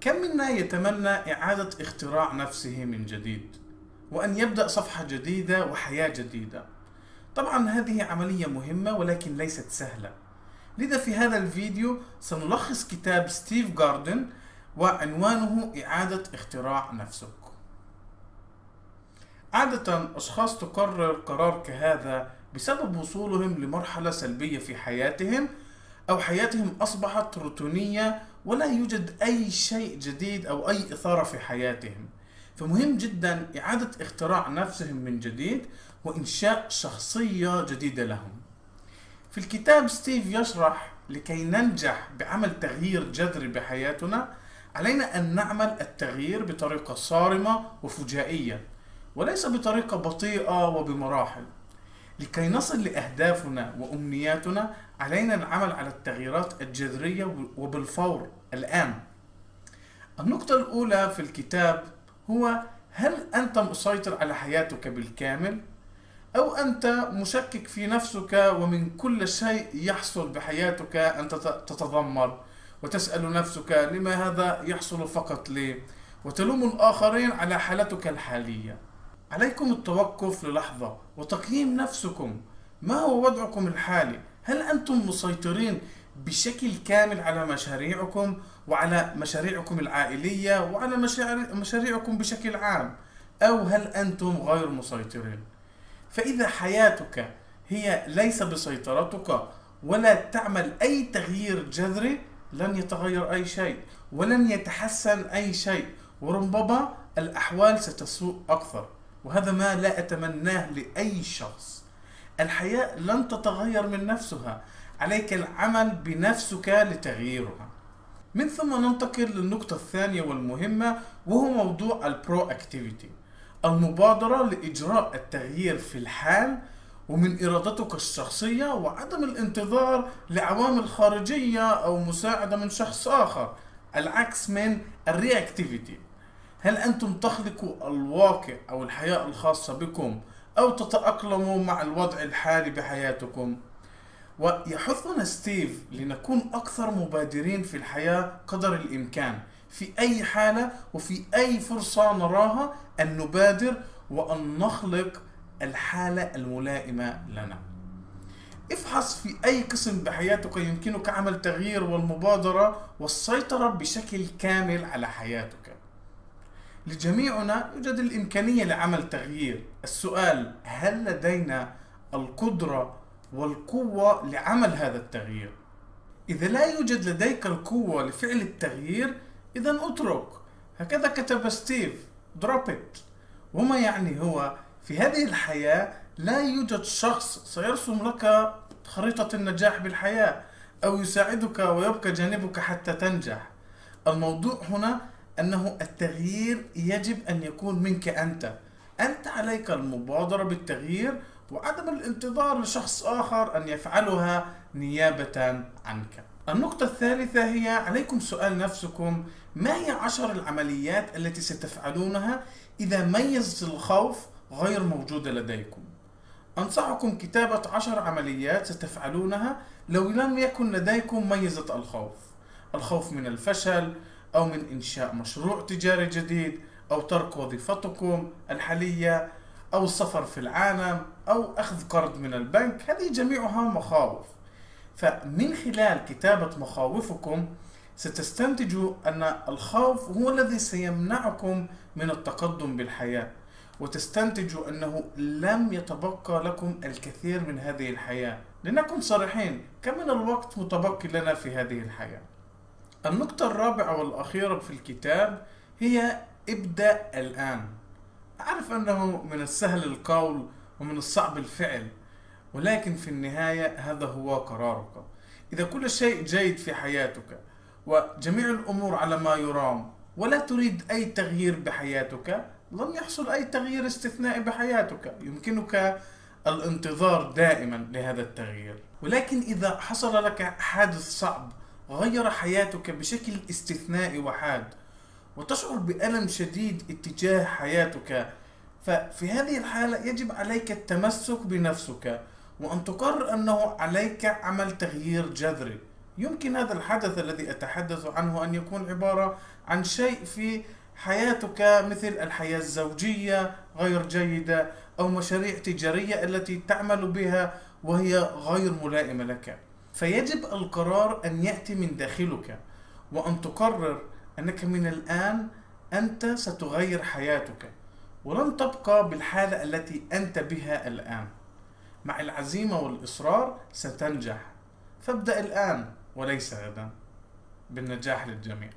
كم منا يتمنى إعادة اختراع نفسه من جديد؟ وأن يبدأ صفحة جديدة وحياة جديدة. طبعا هذه عملية مهمة ولكن ليست سهلة. لذا في هذا الفيديو سنلخص كتاب ستيف جاردن وعنوانه إعادة اختراع نفسك. عادة أشخاص تقرر قرار كهذا بسبب وصولهم لمرحلة سلبية في حياتهم أو حياتهم أصبحت روتينية ولا يوجد أي شيء جديد أو أي إثارة في حياتهم. فمهم جدا إعادة اختراع نفسهم من جديد وإنشاء شخصية جديدة لهم. في الكتاب ستيف يشرح لكي ننجح بعمل تغيير جذري بحياتنا علينا أن نعمل التغيير بطريقة صارمة وفجائية وليس بطريقة بطيئة وبمراحل. لكي نصل لأهدافنا وأمنياتنا علينا العمل على التغييرات الجذرية وبالفور الآن. النقطة الأولى في الكتاب هو هل أنت مسيطر على حياتك بالكامل؟ أو أنت مشكك في نفسك ومن كل شيء يحصل بحياتك أنت تتذمر وتسأل نفسك لما هذا يحصل فقط لي؟ وتلوم الآخرين على حالتك الحالية. عليكم التوقف للحظة وتقييم نفسكم. ما هو وضعكم الحالي؟ هل أنتم مسيطرين بشكل كامل على مشاريعكم وعلى مشاريعكم العائلية وعلى مشاريعكم بشكل عام؟ أو هل أنتم غير مسيطرين؟ فإذا حياتك هي ليس بسيطرتك ولا تعمل أي تغيير جذري لن يتغير أي شيء ولن يتحسن أي شيء. وربما الأحوال ستسوء أكثر. وهذا ما لا أتمناه لأي شخص. الحياة لن تتغير من نفسها. عليك العمل بنفسك لتغييرها. من ثم ننتقل للنقطة الثانية والمهمة وهو موضوع ال proactivity المبادرة لإجراء التغيير في الحال ومن إرادتك الشخصية وعدم الانتظار لعوامل خارجية أو مساعدة من شخص آخر العكس من ال reactivity هل أنتم تخلقوا الواقع أو الحياة الخاصة بكم أو تتأقلموا مع الوضع الحالي بحياتكم؟ ويحثنا ستيف لنكون أكثر مبادرين في الحياة قدر الإمكان. في أي حالة وفي أي فرصة نراها أن نبادر وأن نخلق الحالة الملائمة لنا. افحص في أي قسم بحياتك يمكنك عمل تغيير والمبادرة والسيطرة بشكل كامل على حياتك. لجميعنا يوجد الإمكانية لعمل تغيير. السؤال هل لدينا القدرة والقوة لعمل هذا التغيير؟ إذا لا يوجد لديك القوة لفعل التغيير إذا اترك. هكذا كتب ستيف drop it. وما يعني هو؟ في هذه الحياة لا يوجد شخص سيرسم لك خريطة النجاح بالحياة أو يساعدك ويبقى جانبك حتى تنجح. الموضوع هنا أنه التغيير يجب أن يكون منك أنت. أنت عليك المبادرة بالتغيير وعدم الانتظار لشخص آخر أن يفعلها نيابة عنك. النقطة الثالثة هي عليكم سؤال نفسكم. ما هي عشر العمليات التي ستفعلونها إذا ميزة الخوف غير موجودة لديكم؟ أنصحكم كتابة عشر عمليات ستفعلونها لو لم يكن لديكم ميزة الخوف. الخوف من الفشل أو من إنشاء مشروع تجاري جديد أو ترك وظيفتكم الحالية أو السفر في العالم أو أخذ قرض من البنك. هذه جميعها مخاوف. فمن خلال كتابة مخاوفكم ستستنتجوا أن الخوف هو الذي سيمنعكم من التقدم بالحياة وتستنتجوا أنه لم يتبقى لكم الكثير من هذه الحياة. لنكن صريحين كم من الوقت متبقي لنا في هذه الحياة؟ النقطة الرابعة والأخيرة في الكتاب هي ابدأ الآن. أعرف أنه من السهل القول ومن الصعب الفعل ولكن في النهاية هذا هو قرارك. إذا كل شيء جيد في حياتك وجميع الأمور على ما يرام ولا تريد أي تغيير بحياتك لن يحصل أي تغيير استثنائي بحياتك. يمكنك الانتظار دائما لهذا التغيير. ولكن إذا حصل لك حادث صعب غير حياتك بشكل استثنائي وحاد وتشعر بألم شديد اتجاه حياتك. ففي هذه الحالة يجب عليك التمسك بنفسك وأن تقرر أنه عليك عمل تغيير جذري. يمكن هذا الحدث الذي أتحدث عنه أن يكون عبارة عن شيء في حياتك مثل الحياة الزوجية غير جيدة أو مشاريع تجارية التي تعمل بها وهي غير ملائمة لك. فيجب القرار أن يأتي من داخلك وأن تقرر أنك من الآن أنت ستغير حياتك ولن تبقى بالحالة التي أنت بها الآن. مع العزيمة والإصرار ستنجح. فابدأ الآن وليس غدا. بالنجاح للجميع.